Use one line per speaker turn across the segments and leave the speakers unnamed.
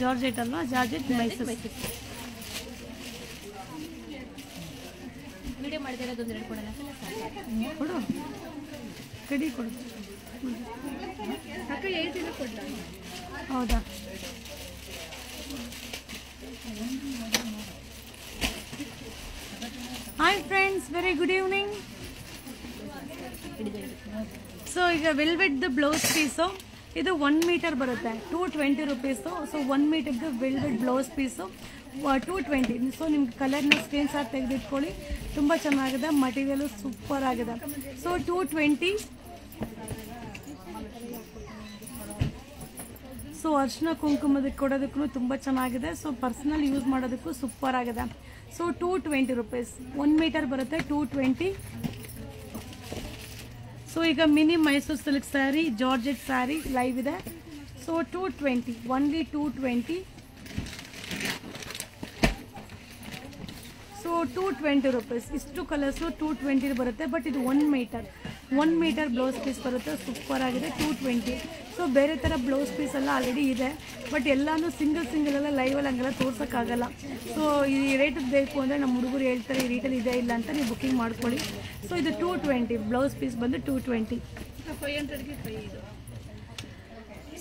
Georgette ಅಲ್ವಾ? Georgette Mysuru.
Video ಎರಡು ಕೊಡೋಣ
ಕೊಡು. ಕಡಿ ಹೌದಾ? Hi friends very good evening so ಈಗ ವೆಲ್ವೆಟ್ದು ಬ್ಲೌಸ್ ಪೀಸು ಇದು ಒನ್ ಮೀಟರ್ ಬರುತ್ತೆ. Two twenty rupees so one ಮೀಟರ್ದು velvet blouse piece two twenty so ನಿಮ್ಗೆ ಕಲರ್ನ ಸ್ಕ್ರೀನ್ ಶಾಟ್ ತೆಗೆದಿಟ್ಕೊಳ್ಳಿ. ತುಂಬ ಚೆನ್ನಾಗಿದೆ. ಮಟೀರಿಯಲು ಸೂಪರ್ ಆಗಿದೆ. ಸೊ ಟೂ ಟ್ವೆಂಟಿ ಸೊ ಅರ್ಶಿನ ಕುಂಕುಮದಕ್ಕೆ ಕೊಡೋದಕ್ಕೂ ತುಂಬ ಚೆನ್ನಾಗಿದೆ. ಸೊ ಪರ್ಸ್ನಲ್ ಯೂಸ್ ಮಾಡೋದಕ್ಕೂ ಸೂಪರ್ ಆಗಿದೆ. So two twenty rupees one metre ಬರುತ್ತೆ ಟೂ ಟ್ವೆಂಟಿ ಸೊ ಈಗ mini Mysuru silk saree georgette saree live ಇದೆ. So two twenty only two twenty so two twenty rupees ಇಷ್ಟು ಕಲರ್ಸು ಟೂ ಟ್ವೆಂಟಿ ಬರುತ್ತೆ but ಇದು one metre one metre blouse piece ಬರುತ್ತೆ super ಆಗಿದೆ two twenty so ಬೇರೆ ಥರ blouse piece ಎಲ್ಲ already ಇದೆ. ಬಟ್ ಎಲ್ಲಾನು ಸಿಂಗಲ್ ಸಿಂಗಲ್ ಎಲ್ಲ ಲೈವಲ್ಲಿ ಹಂಗೆಲ್ಲ ತೋರ್ಸೋಕ್ಕಾಗಲ್ಲ. ಸೊ ಈ ರೇಟಿಗೆ ಬೇಕು ಅಂದರೆ ನಮ್ಮ ಹುಡುಗರು ಹೇಳ್ತಾರೆ ಈ ರೇಟಲ್ಲಿ ಇದೆ ಇಲ್ಲ ಅಂತ ನೀವು ಬುಕ್ಕಿಂಗ್ ಮಾಡ್ಕೊಳ್ಳಿ. ಸೊ ಇದು ಟೂ ಟ್ವೆಂಟಿ ಬ್ಲೌಸ್ ಪೀಸ್ ಬಂದು ಟೂ ಟ್ವೆಂಟಿ
ಫೈವ್ ಹಂಡ್ರೆಡ್ಗೆ ಫೈ ಇದು.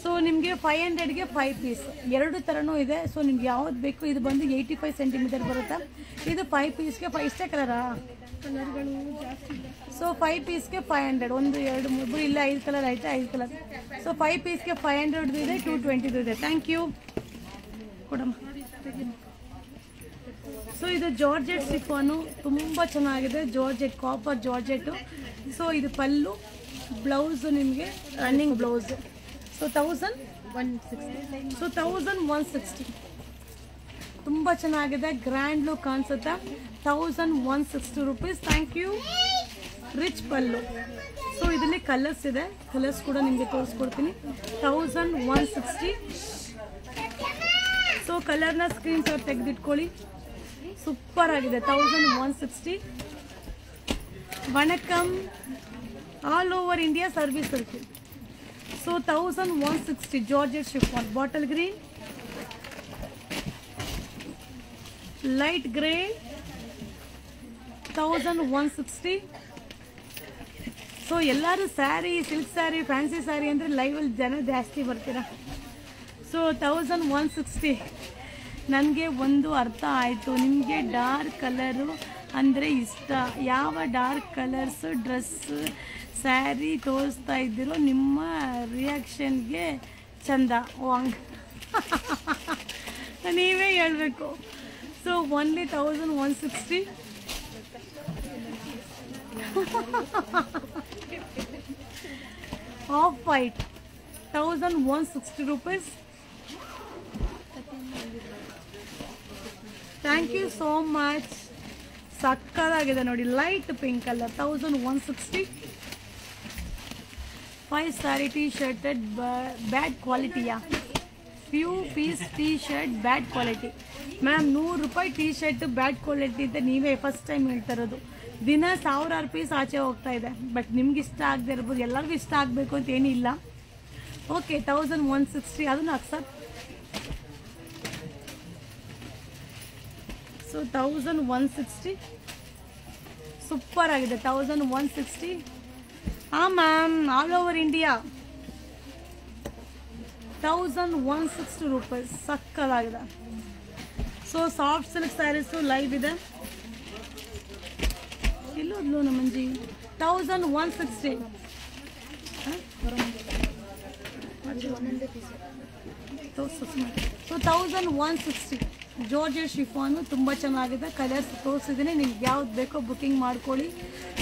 ಸೊ ನಿಮಗೆ ಫೈವ್ ಹಂಡ್ರೆಡ್ಗೆ ಫೈವ್ ಪೀಸ್ ಎರಡು ಥರನೂ ಇದೆ. ಸೊ ನಿಮ್ಗೆ ಯಾವ್ದು ಬೇಕು ಇದು ಬಂದು ಏಯ್ಟಿ ಫೈವ್ ಸೆಂಟಿಮೀಟರ್ ಬರುತ್ತೆ? ಇದು ಫೈವ್ ಪೀಸ್ಗೆ ಫೈ ಇಷ್ಟೇ ಕಲರಾ ಸೊ ಫೈವ್ ಪೀಸ್ಗೆ ಫೈವ್ ಹಂಡ್ರೆಡ್ ಒಂದು ಎರಡು ಮೂರು. ಇಲ್ಲ ಐದು ಕಲರ್ ಐತೆ ಐದು ಕಲರ್ ಸೊ ಫೈವ್ ಪೀಸ್ಗೆ ಫೈವ್ ಹಂಡ್ರೆಡ್ದು ಇದೆ ಟೂ ಟ್ವೆಂಟಿದು ಇದೆ. ಥ್ಯಾಂಕ್ ಯು ಕೊಡಮ್ಮ. ಸೊ ಇದು ಜಾರ್ಜೆಟ್ ಸಿಫಾನು ತುಂಬ ಚೆನ್ನಾಗಿದೆ. ಜಾರ್ಜೆಟ್ ಕಾಪರ್ ಜಾರ್ಜೆಟ್ಟು ಸೊ ಇದು ಪಲ್ಲು ಬ್ಲೌಸು ನಿಮಗೆ running blouse so thousand
one sixty
so thousand one sixty ತುಂಬ ಚೆನ್ನಾಗಿದೆ. ಗ್ರ್ಯಾಂಡ್ ಲುಕ್ ಕಾಣಿಸುತ್ತೆ thousand one sixty rupees thank you rich pallu. So ಇದರಲ್ಲಿ ಕಲರ್ಸ್ ಇದೆ. ಕಲರ್ಸ್ ಕೂಡ ನಿಮಗೆ ತೋರಿಸ್ಕೊಡ್ತೀನಿ. ತೌಸಂಡ್ ಒನ್ ಸಿಕ್ಸ್ಟಿ ಸೊ ಕಲರ್ನ ಸ್ಕ್ರೀನ್ ಶಾಟ್ ತೆಗೆದಿಟ್ಕೊಳ್ಳಿ. ಸೂಪರ್ ಆಗಿದೆ. Thousand one sixty vanakkam all over India service ಇರ್ತೀವಿ so thousand one sixty georgette chiffon bottle green light grey thousand one sixty so ಎಲ್ಲರೂ saree silk saree fancy saree ಅಂದರೆ ಲೈವಲ್ಲಿ ಜನ ಜಾಸ್ತಿ ಬರ್ತೀರಾ? ಸೊ ತೌಸಂಡ್ ಒನ್ ಸಿಕ್ಸ್ಟಿ ನನಗೆ ಒಂದು ಅರ್ಥ ಆಯಿತು. ನಿಮಗೆ ಡಾರ್ಕ್ ಕಲರು ಅಂದರೆ ಇಷ್ಟ. ಯಾವ ಡಾರ್ಕ್ ಕಲರ್ಸ್ ಡ್ರೆಸ್ ಸ್ಯಾರಿ ತೋರಿಸ್ತಾ ಇದ್ದೀರೋ ನಿಮ್ಮ ರಿಯಾಕ್ಷನ್ಗೆ ಚಂದ. ವಾಂಗ್. ನೀವೇ ಹೇಳಬೇಕು. Sixty off white thousand one sixty rupees thank you so much ಸಕ್ಕದಾಗಿದೆ ನೋಡಿ light pink colour thousand one sixty five saree T shirted bad ಕ್ವಾಲಿಟಿಯಾ few piece T shirt bad quality ma'am ನೂರು ರೂಪಾಯಿ tea shirt bad quality ಅಂತ ನೀವೇ first time ಹೇಳ್ತಾ ಇರೋದು. ದಿನ ಸಾವಿರಾರು piece ಆಚೆ ಹೋಗ್ತಾ ಇದೆ. ಬಟ್ ನಿಮ್ಗೆ ಇಷ್ಟ ಆಗದೆ ಇರ್ಬೋದು. ಎಲ್ಲರಿಗೂ ಇಷ್ಟ ಆಗಬೇಕು ಅಂತ ಏನಿಲ್ಲ ಓಕೆ ತೌಸಂಡ್ ಒನ್ ಸಿಕ್ಸ್ಟಿ ಅದನ್ನು accept so thousand one sixty super ಆಗಿದೆ. ತೌಸಂಡ್ ಒನ್ ಸಿಕ್ಸ್ಟಿ ಹಾಂ ma'am all over India thousand one sixty rupees ಸಕ್ಕದಾಗಿದೆ so soft silk sarees live ಇದೆ. ಇಲ್ಲೋದ್ಲು ನಮ್ಮಂಜಿ thousand one sixty so thousand one sixty georgette chiffon ತುಂಬ ಚೆನ್ನಾಗಿದೆ. Colours ತೋರಿಸಿದ್ದೀನಿ. ನಿಮ್ಗೆ ಯಾವ್ದು ಬೇಕೋ ಬುಕ್ಕಿಂಗ್ ಮಾಡ್ಕೊಳ್ಳಿ.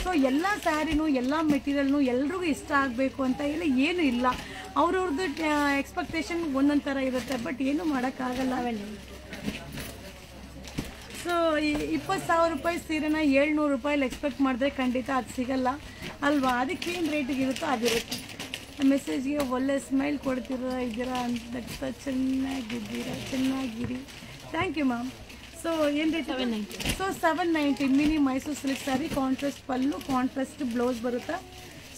ಸೊ ಎಲ್ಲ ಸ್ಯಾರಿನೂ ಎಲ್ಲ ಮೆಟೀರಿಯಲ್ನು ಎಲ್ರಿಗೂ ಇಷ್ಟ ಆಗಬೇಕು ಅಂತ ಇಲ್ಲ ಏನು ಇಲ್ಲ. ಅವ್ರವ್ರದ್ದು ಎಕ್ಸ್ಪೆಕ್ಟೇಷನ್ ಒಂದೊಂದು ಥರ ಇರುತ್ತೆ. ಬಟ್ ಏನು ಮಾಡೋಕ್ಕಾಗಲ್ಲ. ಸೊ ಇಪ್ಪತ್ತು ಸಾವಿರ ರೂಪಾಯಿ ಸೀರೆನ ಏಳ್ನೂರು ರೂಪಾಯಲ್ಲಿ ಎಕ್ಸ್ಪೆಕ್ಟ್ ಮಾಡಿದ್ರೆ ಖಂಡಿತ ಅದು ಸಿಗಲ್ಲ. ಅಲ್ವಾ? ಅದಕ್ಕೆ ಏನು ರೇಟಿಗೆ ಇರುತ್ತೋ ಅದಿರುತ್ತೆ ಮೆಸೇಜ್ಗೆ ಒಳ್ಳೆ ಸ್ಮೈಲ್ ಕೊಡ್ತೀರ ಇದ್ದೀರಾ ಅಂತ ಚೆನ್ನಾಗಿದ್ದೀರಾ ಚೆನ್ನಾಗಿರಿ. ಥ್ಯಾಂಕ್ ಯು ಮ್ಯಾಮ್ ಸೊ ಏನು rate seven ninety so seven ninety mini Mysuru silk saree contrast pallu contrast blouse ಬರುತ್ತೆ?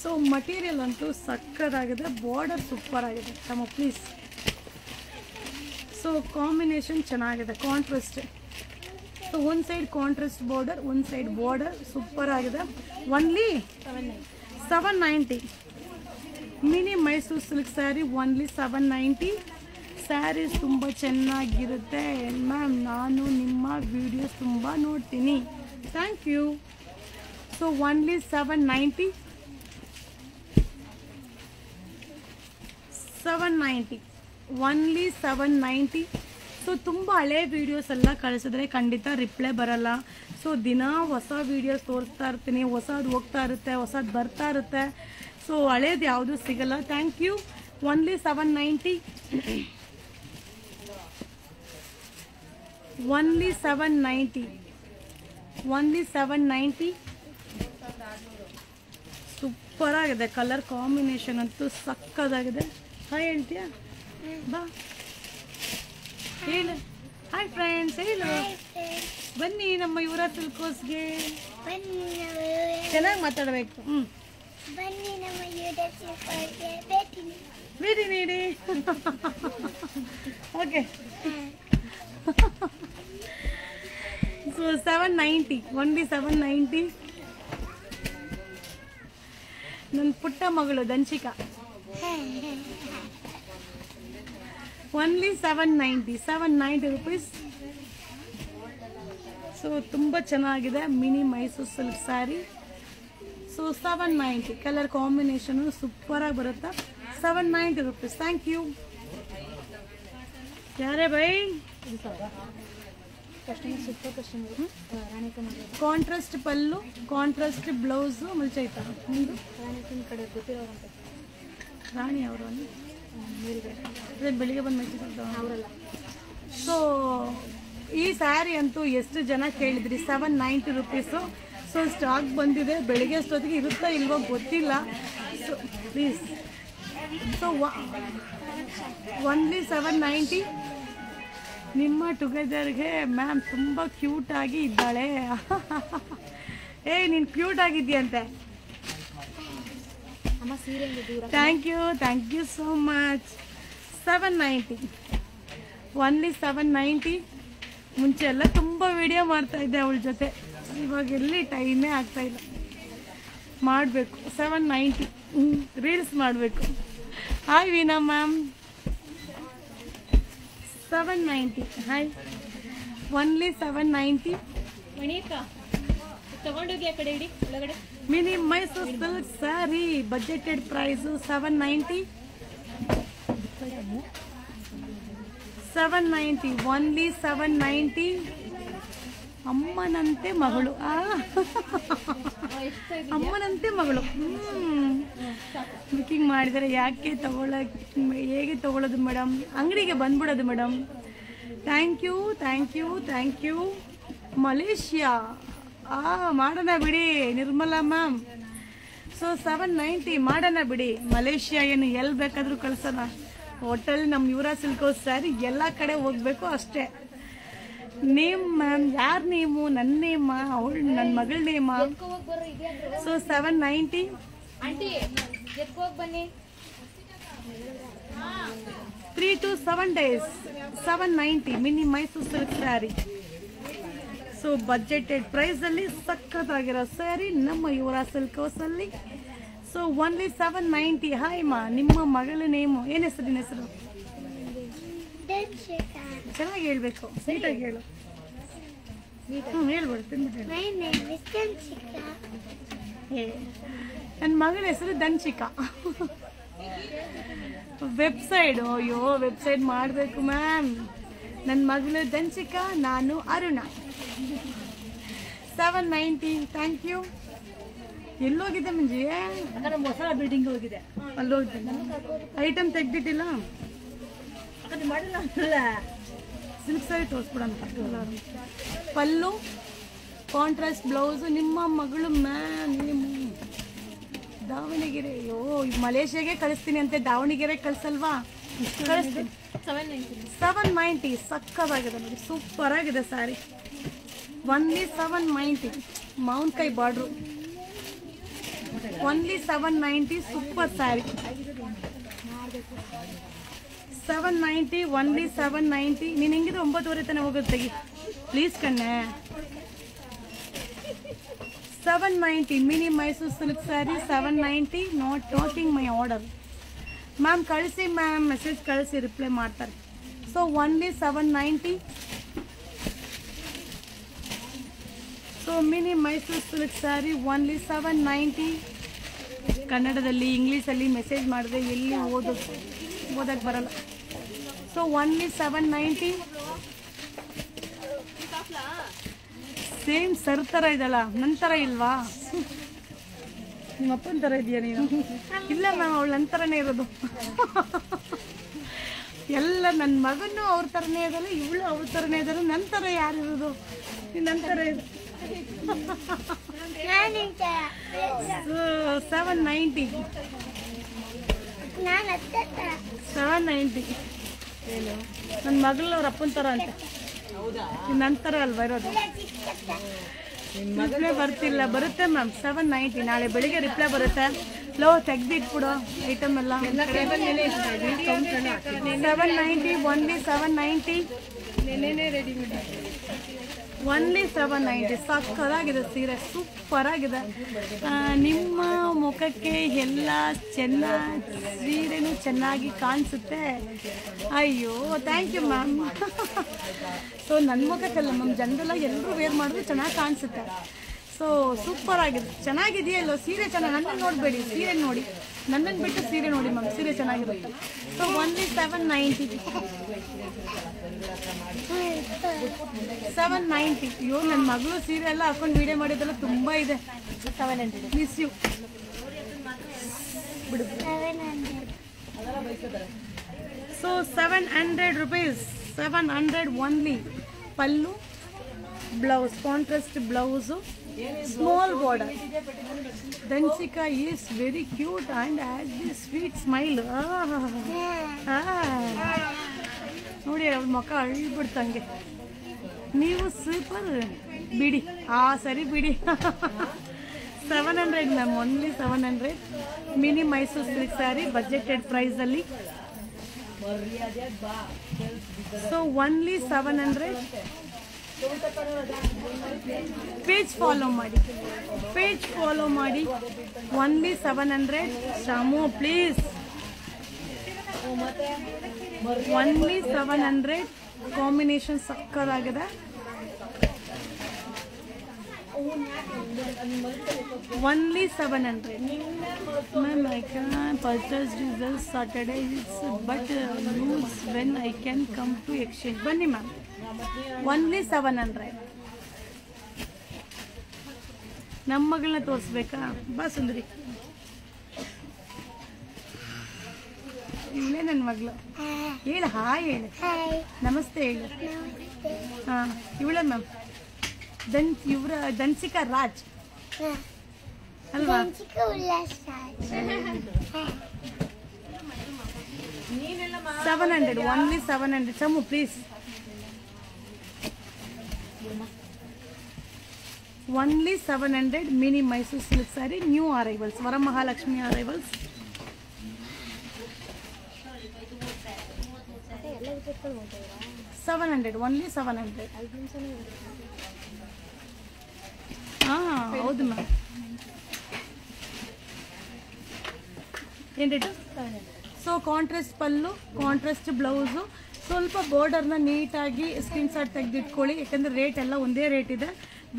ಸೊ ಮಟೀರಿಯಲ್ ಅಂತೂ ಸಕ್ಕದಾಗಿದೆ ಬಾರ್ಡರ್ ಸೂಪರ್ ಆಗಿದೆ. ತಮ್ಮ ಪ್ಲೀಸ್ ಸೊ ಕಾಂಬಿನೇಷನ್ ಚೆನ್ನಾಗಿದೆ ಕಾಂಟ್ರಾಸ್ಟ್ ಸೊ ಒಂದು ಸೈಡ್ ಕಾಂಟ್ರಾಸ್ಟ್ ಬಾರ್ಡರ್ ಒಂದು ಸೈಡ್ ಬಾರ್ಡರ್ ಸೂಪರ್ ಆಗಿದೆ only seven ninety mini Mysuru silk saree only seven ninety saree ತುಂಬ ಚೆನ್ನಾಗಿರುತ್ತೆ ಮ್ಯಾಮ್ ನಾನು ನಿಮ್ಮ ವೀಡಿಯೋಸ್ ತುಂಬ ನೋಡ್ತೀನಿ thank you so only seven ninety seven ninety only seven ninety so ತುಂಬ ಹಳೆ ವೀಡಿಯೋಸ್ ಎಲ್ಲ ಕಳಿಸಿದ್ರೆ ಖಂಡಿತ ರಿಪ್ಲೈ ಬರಲ್ಲ. ಸೊ ದಿನ ಹೊಸ ವೀಡಿಯೋಸ್ ತೋರಿಸ್ತಾ ಇರ್ತೀನಿ. ಹೊಸದು ಹೋಗ್ತಾ ಇರುತ್ತೆ, ಹೊಸದು ಬರ್ತಾ ಇರುತ್ತೆ. ಸೊ ಹಳೇದು ಯಾವುದು ಸಿಗಲ್ಲ. Thank you only seven ninety only seven ninety only seven ninety super ಆಗಿದೆ. ಕಲರ್ ಕಾಂಬಿನೇಷನ್ ಅಂತೂ ಸಕ್ಕದಾಗಿದೆ. ಹಾಂ ಹೇಳ್ತೀಯಾ ಬಾ ಹೇಳು. ಹಾಯ್ ಫ್ರೆಂಡ್ಸ್ ಹೇಳು. ಬನ್ನಿ ನಮ್ಮ ಯುವರ
ತಿಳ್ಕೋಸ್ಗೆ
ಚೆನ್ನಾಗಿ ಮಾತಾಡಬೇಕು. ಹ್ಞೂ
ಬನ್ನಿ ನಮ್ಮ ಭೇಟಿ ನೀಡಿ.
ಭೇಟಿ ನೀಡಿ. Okay so seven ninety only seven ninety ನನ್ನ ಪುಟ್ಟ ಮಗಳು Danchika only seven ninety seven ninety rupees so ತುಂಬ ಚೆನ್ನಾಗಿದೆ mini Mysuru silk saree so seven ninety colour combination ಸೂಪರಾಗಿ ಬರುತ್ತೆ? Seven ninety rupees thank you ಯಾರೇ ಬೈ? ಕಾಂಟ್ರಾಸ್ಟ್ ಪಲ್ಲು ಕಾಂಟ್ರಾಸ್ಟ್ ಬ್ಲೌಸು ಮುಲ್ಚೈತ? ರಾಣಿ ಅವರು ಬೆಳಿಗ್ಗೆ ಬಂದು ಅವರಲ್ಲ. ಸೊ ಈ ಸ್ಯಾರಿ ಅಂತೂ ಎಷ್ಟು ಜನ ಕೇಳಿದ್ರಿ? Seven ninety rupees so stock ಬಂದಿದೆ. ಬೆಳಿಗ್ಗೆ ಅಷ್ಟೊತ್ತಿಗೆ ಇರುತ್ತಾ ಇಲ್ವೋ ಗೊತ್ತಿಲ್ಲ. So please so only seven ninety ನಿಮ್ಮ ಟುಗೆದರ್ಗೆ ಮ್ಯಾಮ್ ತುಂಬ ಕ್ಯೂಟಾಗಿ ಇದ್ದಾಳೆ. ಏಯ್ ನೀನು cute ಆಗಿದ್ಯಂತೆ thank you thank you so much seven ninety only seven ninety ಮುಂಚೆ ಎಲ್ಲ ತುಂಬ ವಿಡಿಯೋ ಮಾಡ್ತಾ ಇದ್ದೆ ಅವಳ ಜೊತೆ. ಇವಾಗ ಎಲ್ಲಿ ಟೈಮೇ ಆಗ್ತಾ ಇಲ್ಲ. ಮಾಡಬೇಕು. ಸೆವೆನ್ ನೈಂಟಿ ರೀಲ್ಸ್ ಮಾಡಬೇಕು. Hi Veena ma'am seven ninety hi only seven ninety
ಮಣಿಯಕ್ಕ ತಗೊಂಡೋಗಿ ಇಡಿ, ಒಳಗಡೆ.
Mini Mysuru silk saree budgeted price seven ninety seven ninety only seven ninety ಅಮ್ಮನಂತೆ ಮಗಳು. ಅಮ್ಮನಂತೆ ಮಗಳು. ಬುಕ್ಕಿಂಗ್ ಮಾಡಿದರೆ ಯಾಕೆ ತಗೊಳ್ಳಕ್ ಹೇಗೆ ತಗೊಳ್ಳೋದು ಮೇಡಮ್? ಅಂಗಡಿಗೆ ಬಂದ್ಬಿಡೋದು madam. Thank you thank you thank you Malaysia. ಆ ಮಾಡೋಣ ಬಿಡಿ Nirmala ma'am. So seven ninety ಮಾಡೋಣ ಬಿಡಿ. ಮಲೇಷ್ಯಾ ಏನು ಎಲ್ಲಿ ಬೇಕಾದರೂ ಕಳ್ಸೋಣ. ಹೋಟೆಲ್ ನಮ್ಮ ಯುವರಾಜ್ ಸಿಲ್ಕೋ ಸ್ಯಾರಿ ಎಲ್ಲ ಕಡೆ ಹೋಗ್ಬೇಕು ಅಷ್ಟೇ. ನೇಮ್ ಮ್ಯಾಮ್ ಯಾರು ನೇಮು ನನ್ನ ನೇಮ ಅವಳು ನನ್ನ ಮಗಳ name so seven ninety three to seven days seven ninety mini Mysuru silk saree so budgeted ಪ್ರೈಸಲ್ಲಿ ಸಖತ್ತಾಗಿರೋ ಸ್ಯಾರಿ ನಮ್ಮ Yuvraj silk ಹೌಸಲ್ಲಿ so only seven ninety hi ಮಾ ನಿಮ್ಮ ಮಗಳ ನೇಮು ಏನು ಹೆಸರು ನಿನ್ನ ಹೆಸರು? ಚೆನ್ನಾಗಿ ಹೇಳ್ಬೇಕು. ನೀಟಾಗಿ ಹೇಳು. ಹ್ಞೂ ಹೇಳ್ಬೇಡು
ತಿನ್ಬಿಟ್ಟು.
ಏ ನನ್ನ ಮಗಳ ಹೆಸರು ದಂಚಿಕಾ ವೆಬ್ಸೈಟ್ ಅಯ್ಯೋ ವೆಬ್ಸೈಟ್ ಮಾಡಬೇಕು ಮ್ಯಾಮ್ ನನ್ನ ಮಗಳು ದನ್ಶಿಕಾ ನಾನು Aruna. Seven ninety thank you ಎಲ್ಲೋಗಿದೆ ಮಂಜಿ?
ಹೊಸ ಬಿಲ್ಡಿಂಗ್ ಹೋಗಿದೆ.
ಅಲ್ಲಿ ಹೋಗಿದೆ ಐಟಮ್ ತೆಗ್ದಿಟ್ಟಿಲ್ಲ
ಮಾಡಿಲ್ಲ
ಸಿಲ್ಕ್ ಸಾರಿ ತೋರಿಸ್ಬಿಡೋಣ ಎಲ್ಲರೂ. ಪಲ್ಲು ಕಾಂಟ್ರಾಸ್ಟ್ ಬ್ಲೌಸು ನಿಮ್ಮ ಮಗಳು ಮ್ಯಾಮ್ ನಿಮ್ಮ ದಾವಣಗೆರೆ. ಅಯ್ಯೋ ಈಗ ಮಲೇಷ್ಯಾಗೆ ಕಳಿಸ್ತೀನಿ ಅಂತೆ ದಾವಣಗೆರೆ ಕಳಿಸಲ್ವಾ? ಕಳಿಸ್ತೀನಿ.
ಸೆವೆನ್ ನೈಂಟಿ
ಸೆವೆನ್ ನೈಂಟಿ ಸಕ್ಕದಾಗಿದೆ ನೋಡಿ ಸೂಪರ್ ಆಗಿದೆ ಸ್ಯಾರಿ ಒನ್ಲಿ ಸೆವೆನ್ ನೈಂಟಿ ಮಾವಿನಕಾಯಿ border only seven ninety super sari seven ninety only seven ninety ನೀನು ಹೆಂಗಿದ್ರೆ ಒಂಬತ್ತುವರೆ ತನಕ ಹೋಗುತ್ತೆ ಪ್ಲೀಸ್ ಕಣ್ಣೆ. Seven ninety mini Mysore silk sari seven ninety not noting my order ma'am ಕಳಿಸಿ ಮ್ಯಾಮ್ ಮೆಸೇಜ್ ಕಳಿಸಿ ರಿಪ್ಲೈ ಮಾಡ್ತಾರೆ. So only seven ninety so mini Mysore silk sari only seven ninety ಕನ್ನಡದಲ್ಲಿ, ಇಂಗ್ಲೀಷಲ್ಲಿ ಮೆಸೇಜ್ ಮಾಡಿದೆ ಎಲ್ಲಿ ಓದೋದು ಓದಕ್ಕೆ ಬರಲ್ಲ. So only seven ninety same sir ಥರ ಇದಲ್ಲ ನನ್ನ ಥರ ಇಲ್ವಾ? ನಿಮ್ಮ ಅಪ್ಪನ ಥರ ಇದೆಯಾ ನೀನು? ಇಲ್ಲ ಮ್ಯಾಮ್ ಅವಳು ನನ್ನ ಥರನೇ ಇರೋದು. ಎಲ್ಲ ನನ್ನ ಮಗನೂ ಅವ್ರ ಥರನೇ ಇದ್ದಾರೆ ಇವಳು ಅವ್ರ ಥರನೇ ಇದ್ದಾರೆ ನನ್ನ ಥರ ಯಾರು ಇರೋದು? ನನ್ನ ಇದೆ ಸೆವೆನ್ ನೈಂಟಿ ಸೆವೆನ್ ನೈಂಟಿ ನನ್ನ ಮಗಳು ಅವ್ರ ಅಪ್ಪನ ಥರ ಅಂತ. ನನ್ನ ಥರ ಬರೋದು ಇರೋದು? ರಿಪ್ಲೈ ಬರ್ತಿಲ್ಲ. ಬರುತ್ತೆ ಮ್ಯಾಮ್ ಸೆವೆನ್ ನೈಂಟಿ ನಾಳೆ ಬೆಳಿಗ್ಗೆ ರಿಪ್ಲೈ ಬರುತ್ತೆ. ಲೋ ತೆಗ್ದಿಟ್ಬಿಡು ಐಟಮ್ ಎಲ್ಲ. Seven ninety only seven ninety only seven ninety ಸಕ್ಕದಾಗಿದೆ ಸೀರೆ ಸೂಪರ್ ಆಗಿದೆ. ನಿಮ್ಮ ಮುಖಕ್ಕೆ ಎಲ್ಲ ಚೆನ್ನಾಗಿ ಸೀರೆನೂ ಚೆನ್ನಾಗಿ ಕಾಣಿಸುತ್ತೆ. ಅಯ್ಯೋ ಥ್ಯಾಂಕ್ ಯು ಮ್ಯಾಮ್ ಸೊ ನನ್ನ ಮುಖಕ್ಕಲ್ಲ ನಮ್ಮ ಜನರೆಲ್ಲ ಎಲ್ಲರೂ ವೇರ್ ಮಾಡಿದ್ರೆ ಚೆನ್ನಾಗಿ ಕಾಣಿಸುತ್ತೆ. ಸೊ ಸೂಪರ್ ಆಗಿದೆ. ಚೆನ್ನಾಗಿದೆಯಾ ಇಲ್ಲೋ ಸೀರೆ ಚೆನ್ನಾಗಿ ನನ್ನನ್ನು ನೋಡಬೇಡಿ ಸೀರೆ ನೋಡಿ. ನನ್ನನ್ನು ಬಿಟ್ಟು ಸೀರೆ ನೋಡಿ ಮ್ಯಾಮ್. ಸೀರೆ ಚೆನ್ನಾಗಿರುತ್ತೆ. So only seven ninety seven ninety ಅಯ್ಯೋ ನನ್ನ ಮಗಳು ಸೀರೆ ಎಲ್ಲ ಹಾಕೊಂಡು ವೀಡಿಯೋ ಮಾಡಿದ್ದೆಲ್ಲ ತುಂಬ ಇದೆ. ಸೆವೆನ್ ಹಂಡ್ರೆಡ್ ಮಿಸ್ ಯು
ಬಿಡು.
So seven hundred rupees seven hundred only pallu blouse contrast blouse small border. ದಂಚಿಕಾ is very cute and has the sweet smile ನೋಡಿ ಅವ್ರ ಮುಖ ಅಳ್ಬಿಡ್ತಂಗೆ. ನೀವು ಸೂಪರ್ ಬಿಡಿ. ಆ ಸರಿ ಬಿಡಿ. Seven hundred ma'am only seven hundred mini Mysore silk sari budgeted ಪ್ರೈಸಲ್ಲಿ so only seven hundred page follow ಮಾಡಿ. ಪೇಜ್ ಫಾಲೋ ಮಾಡಿ. Only seven hundred Shamu please only seven hundred combination ಸಕ್ಕದಾಗಿದೆ only seven hundred ma'am I can purchase result Saturday but use when I can come to exchange ಬನ್ನಿ ma'am only seven hundred ನಮ್ಮ ಮಗಳನ್ನ ತೋರಿಸ್ಬೇಕಾ? ಬಾ ಸುಂದರಿ. ಇವಳೇ ನನ್ನ ಮಗಳು. ಹೇಳು hi ಹೇಳು. ನಮಸ್ತೆ ಹೇಳು. ಹಾಂ ಇವಳ ಮ್ಯಾಮ್. ದನ್ ಇವರ ದನ್ಸಿಕಾ ರಾಜ್ ಅಲ್ವಾ
ಚಿಕ್ಕ ಉಲ್ಲಾಸ
seven hundred only seven hundred Chammu please only seven hundred mini Mysore silk sari new arrivals Varamahalakshmi arrivals seven hundred only seven hundred ಹಾಂ ಹೌದು ಮ್ಯಾಮ್ ಏನು so contrast pallu contrast blouse ಸ್ವಲ್ಪ ಬಾರ್ಡರ್ನ ನೀಟಾಗಿ ಸ್ಕ್ರೀನ್ ಶಾಟ್ ತೆಗೆದಿಟ್ಕೊಳ್ಳಿ, ಯಾಕಂದರೆ rate ಎಲ್ಲ ಒಂದೇ rate ಇದೆ.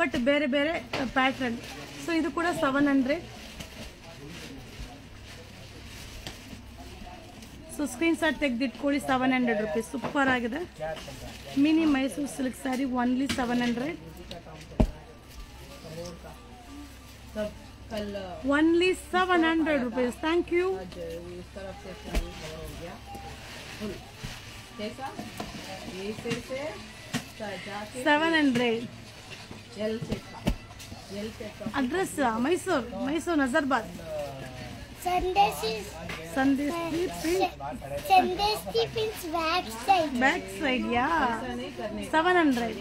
ಬಟ್ ಬೇರೆ ಬೇರೆ ಪ್ಯಾಟ್ರನ್ ಸೊ ಇದು ಕೂಡ seven hundred so screen shot ತೆಗೆದಿಟ್ಕೊಳ್ಳಿ ಸೆವೆನ್ ಹಂಡ್ರೆಡ್ ರುಪೀಸ್ ಸೂಪರ್ ಆಗಿದೆ. Mini Mysore silk sari only seven hundred only 700 rupees thank you Seven hundred. Address uh, Mysore, Mysore Nazarbad.
Sundays is
Sandesh
Sunday Stephen's website.
Back side yeah seven hundred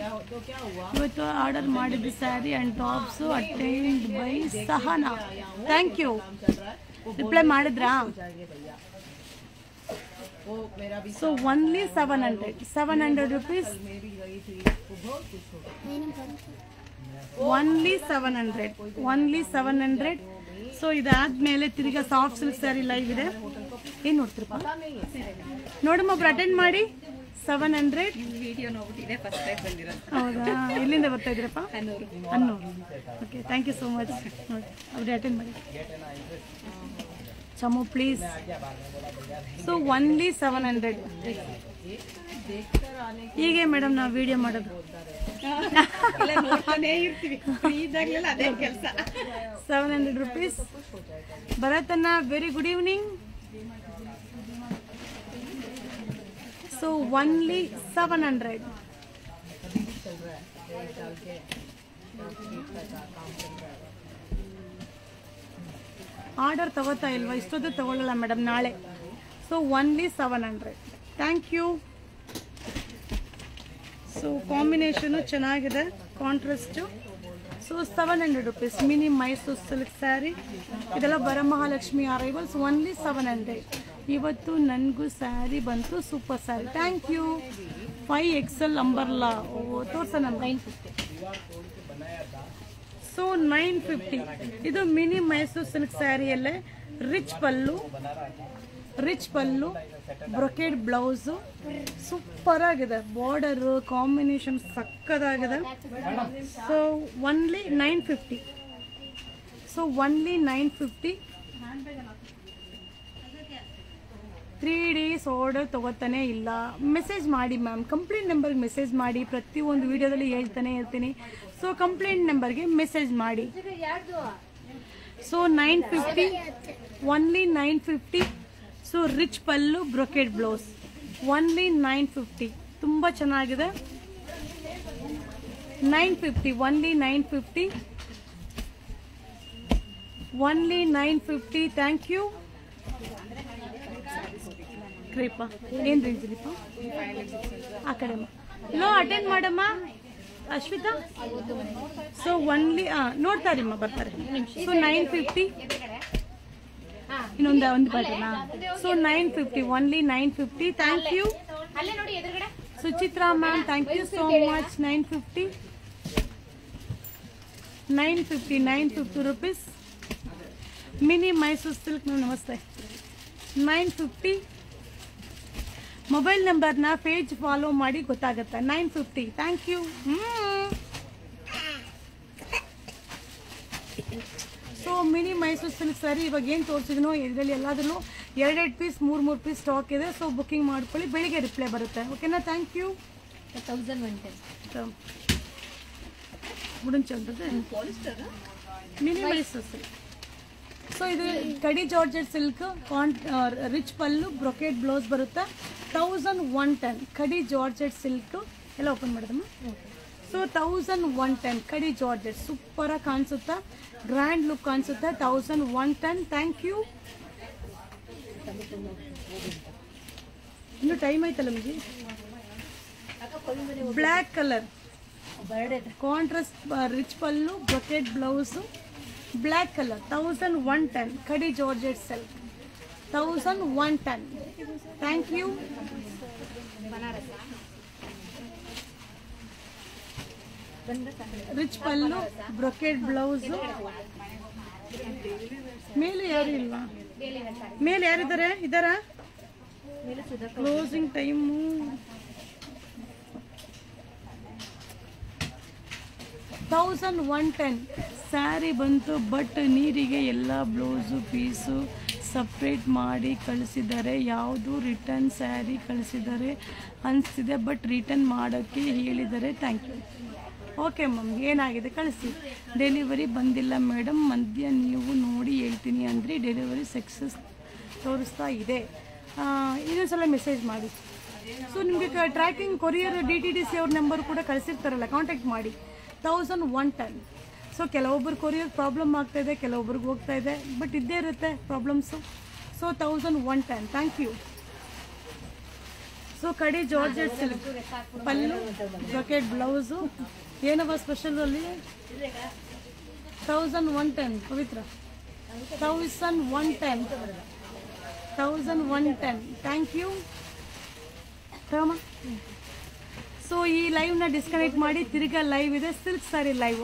ಇವತ್ತು order ಮಾಡಿದ್ದು sari and tops attend by Sahana thank you reply ಮಾಡಿದ್ರಾ? So only seven hundred seven hundred rupees only seven hundred only seven hundred so ಇದಾದ್ಮೇಲೆ ತಿರ್ಗಾ soft silk sari live ಇದೆ. ಏನ್ ನೋಡ್ತಿರಪ್ಪ? ನೋಡಮ್ಮ ಒಬ್ರು attend ಮಾಡಿ. ಸೆವೆನ್ ಹಂಡ್ರೆಡ್
ವಿಡಿಯೋ ನೋಡ್ಬಿಟ್ಟಿದೆ ಫಸ್ಟ್ ಟೈಮ್ ಬಂದಿರೋದು.
ಹೌದಾ? ಎಲ್ಲಿಂದ ಬರ್ತಾ ಇದ್ದೀರಪ್ಪ? Hanur. Okay thank you so much ನೋಡಿ ಅವ್ರಿಗೆ ಅಟೆಂಡ್ ಮಾಡಿ. Chamu please so only seven hundred ಹೀಗೆ ಮೇಡಮ್ ನಾವು ವಿಡಿಯೋ ಮಾಡೋದು. Seven hundred rupees ಭರತನ್ನ very good evening so only seven hundred order ತಗೋತಾ ಇಲ್ವಾ? ಇಷ್ಟೊತ್ತು ತಗೊಳ್ಳಲ್ಲ ಮೇಡಮ್ ನಾಳೆ. So only seven hundred thank you so combination ಚೆನ್ನಾಗಿದೆ contrast so seven hundred rupees mini Mysore silk sari ಇದೆಲ್ಲ Varamahalakshmi arrivals only seven hundred ಇವತ್ತು ನನಗೂ ಸ್ಯಾರಿ ಬಂತು ಸೂಪರ್ ಸ್ಯಾರಿ ಥ್ಯಾಂಕ್ ಯು ಫೈ ಎಕ್ಸೆಲ್ ಅಂಬರ್ಲಾ ಓ, ತೋರ್ಸ nine fifty so nine fifty ಇದು mini Mysuru silk ಸ್ಯಾರಿಯಲ್ಲೇ rich pallu. Rich pallu, brocade blouse. Super ಆಗಿದೆ. Border combination ಸಕ್ಕದಾಗಿದೆ. So only nine fifty so only nine fifty three days order ತಗೋತಾನೆ ಇಲ್ಲ. Message ಮಾಡಿ ma'am complaint ನಂಬರ್ಗೆ message ಮಾಡಿ. ಪ್ರತಿಯೊಂದು ವಿಡಿಯೋದಲ್ಲಿ ಹೇಳ್ತಾನೆ ಇರ್ತೀನಿ. ಸೊ ಕಂಪ್ಲೇಂಟ್ ನಂಬರ್ಗೆ ಮೆಸೇಜ್ ಮಾಡಿ. So nine fifty only nine fifty so rich pallu brocade blouse only nine fifty ತುಂಬ ಚೆನ್ನಾಗಿದೆ. Nine fifty only nine fifty only nine fifty thank you crepe ಏನು ರೇಂಜ್ ರೀಪ ಆ ಕಡೆ ಲೋ ಅಟೆಂಡ್ ಮಾಡಮ್ಮ. Ashwitha? So only ನೋಡ್ತಾರಿಮ್ಮ ಬರ್ತಾರೆ. So nine fifty ಇನ್ನೊಂದು ಒಂದು ಬಟನಾ so nine fifty only nine fifty thank you Suchitra ma'am thank you so much nine fifty nine fifty nine fifty rupees mini Mysore silk ನಮಸ್ತೆ nine fifty mobile ನಂಬರ್ನ page follow ಮಾಡಿ ಗೊತ್ತಾಗುತ್ತೆ. Nine fifty thank you so mini Mysore silk sari ಇವಾಗ ಏನು ತೋರಿಸಿದ್ನೋ ಇದರಲ್ಲಿ ಎಲ್ಲಾದ್ರೂ ಎರಡೆರಡು ಪೀಸ್ ಮೂರು ಮೂರು ಪೀಸ್ ಸ್ಟಾಕ್ ಇದೆ. ಸೊ ಬುಕ್ಕಿಂಗ್ ಮಾಡ್ಕೊಳ್ಳಿ. ಬೆಳಿಗ್ಗೆ ರಿಪ್ಲೈ ಬರುತ್ತೆ. ಓಕೆನಾ thank you
thousand one ten
ಉಡನ್ ಚಂದ್ರದ ಮಿನಿ ಮೈಸೂರು ಸಿಲ್ಕ್. ಸೊ ಇದು ಕಡಿ ಜಾರ್ಜೆಟ್ ಸಿಲ್ಕ್ ಕಾಂಟ್ ರಿಚ್ ಪಲ್ಲು ಬ್ರೊಕೆಟ್ ಬ್ಲೌಸ್ ಬರುತ್ತೆ. ತೌಸಂಡ್ ಒನ್ ಟೆನ್ ಕಡಿ ಜಾರ್ಜೆಟ್ ಸಿಲ್ಕು. ಎಲ್ಲ ಓಪನ್ ಮಾಡಿದಮ್ಮ ಸೊ ತೌಸಂಡ್ ಒನ್ ಟೆನ್ ಕಡಿ ಜಾರ್ಜೆಟ್ ಸೂಪರಾಗಿ ಕಾಣಿಸುತ್ತಾ ಗ್ರ್ಯಾಂಡ್ ಲುಕ್ ಕಾಣಿಸುತ್ತೆ thousand one ten thank you ಇನ್ನು ಟೈಮ್ ಆಯ್ತಲ್ಲ ನಿಮಗೆ black colour contrast rich pallu brocade blouse black colour thousand one ten ಕಡಿ georgette silk thousand one ten thank you rich pallu brocade blouse. ಮೇಲೆ ಯಾರು ಇಲ್ಲ? ಮೇಲೆ ಯಾರಿದ್ದಾರೆ? ಇದಾರ closing time thousand one ten sari ಬಂತು ಬಟ್ ನೀರಿಗೆ ಎಲ್ಲ ಬ್ಲೌಸು, ಪೀಸು ಸಪ್ರೇಟ್ ಮಾಡಿ ಕಳಿಸಿದ್ದಾರೆ. ಯಾವುದು ರಿಟರ್ನ್ ಸ್ಯಾರಿ ಕಳಿಸಿದ್ದಾರೆ ಅನಿಸ್ತಿದೆ ಬಟ್ ರಿಟರ್ನ್ ಮಾಡೋಕ್ಕೆ ಹೇಳಿದ್ದಾರೆ. ಥ್ಯಾಂಕ್ ಯು ಓಕೆ ಮ್ಯಾಮ್ ಏನಾಗಿದೆ ಕಳಿಸಿ. ಡೆಲಿವರಿ ಬಂದಿಲ್ಲ ಮೇಡಮ್ ಮಧ್ಯ ನೀವು ನೋಡಿ ಹೇಳ್ತೀನಿ ಅಂದರೆ ಡೆಲಿವರಿ ಸಕ್ಸಸ್ ತೋರಿಸ್ತಾ ಇದೆ. ಇನ್ನೊಂದ್ಸಲ ಮೆಸೇಜ್ ಮಾಡಿ. ಸೊ ನಿಮಗೆ tracking courier D T D C ಅವ್ರ ನಂಬರ್ ಕೂಡ ಕಳಿಸಿರ್ತಾರಲ್ಲ ಕಾಂಟ್ಯಾಕ್ಟ್ ಮಾಡಿ. ತೌಸಂಡ್ ಒನ್ ಟೆನ್ ಸೊ ಕೆಲವೊಬ್ಬರು ಕೊರಿಯರ್ ಪ್ರಾಬ್ಲಮ್ ಆಗ್ತಾಯಿದೆ ಕೆಲವೊಬ್ರಿಗೆ ಹೋಗ್ತಾ ಇದೆ ಬಟ್ ಇದ್ದೇ ಇರುತ್ತೆ problems so thousand one ten thank you so khadi georgette silk pallu jacket blouse ಏನವ ಸ್ಪೆಷಲ್ ಅಲ್ಲಿ? Thousand one ten Pavitra. Thousand one ten thousand one ten thank you ತಗೊಮ್ಮ so ಈ ಲೈವ್ನ ಡಿಸ್ಕನೆಕ್ಟ್ ಮಾಡಿ ತಿರ್ಗಾ ಲೈವ್ ಇದೆ. Silk sari live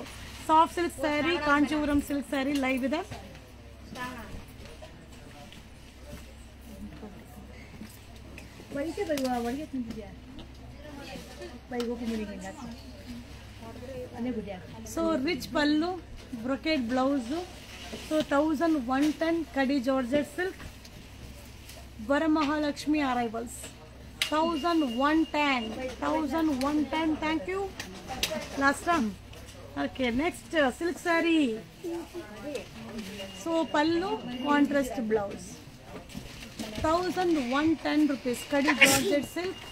soft silk sari Kanchipuram silk sari live ಇದೆ. So rich pallu brocade blouse so thousand one ten khadi georgette silk Varamahalakshmi arrivals thousand one ten thousand one ten thank you last time okay next silk sari so pallu contrast blouse thousand one ten rupees khadi georgette silk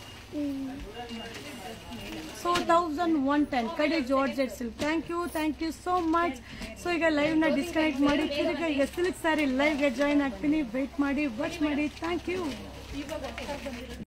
so thousand one ten khadi georgette silk thank you thank you so much so ಈಗ ಲೈವ್ನ disconnect ಮಾಡಿ, ತಿರ್ಗಾ ಈಗ silk sari ಲೈವ್ಗೆ join ಆಗ್ತೀನಿ. Wait ಮಾಡಿ watch ಮಾಡಿ. Thank you